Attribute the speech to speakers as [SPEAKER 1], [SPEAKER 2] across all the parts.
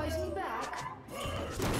[SPEAKER 1] fighting back.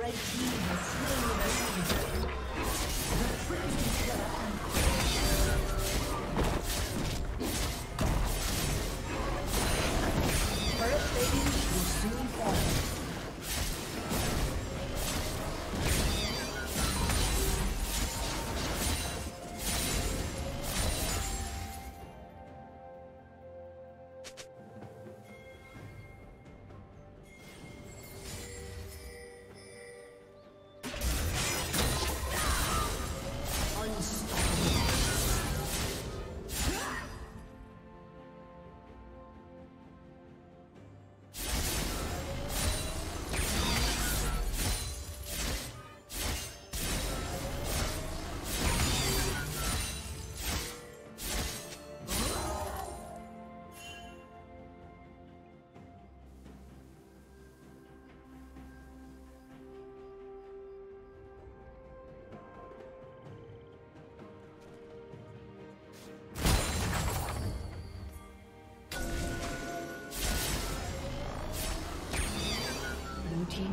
[SPEAKER 1] Red team.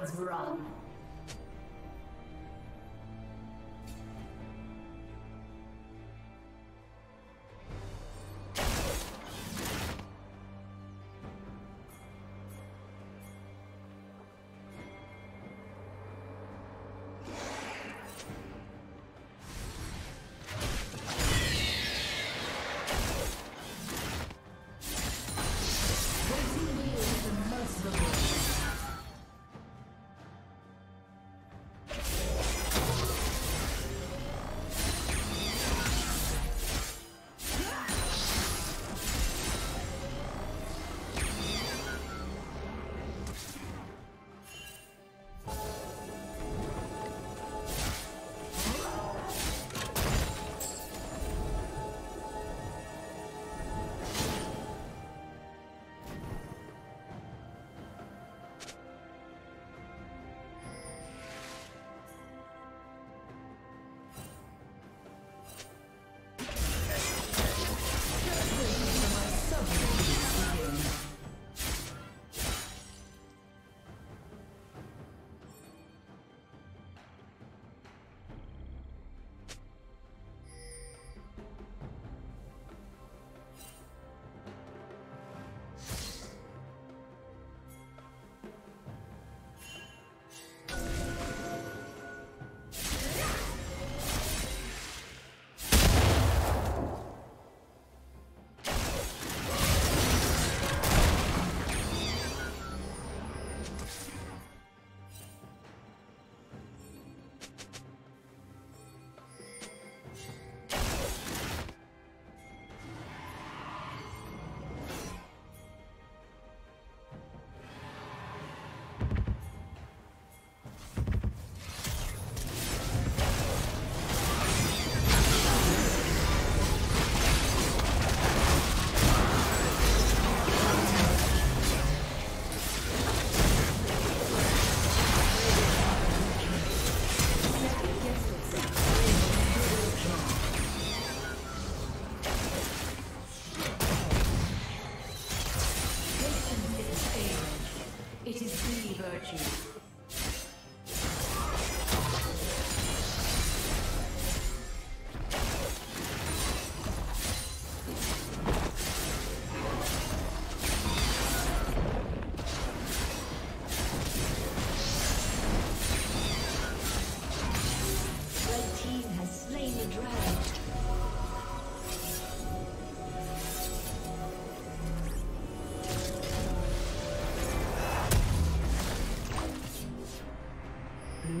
[SPEAKER 1] guards run.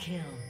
[SPEAKER 2] Kill.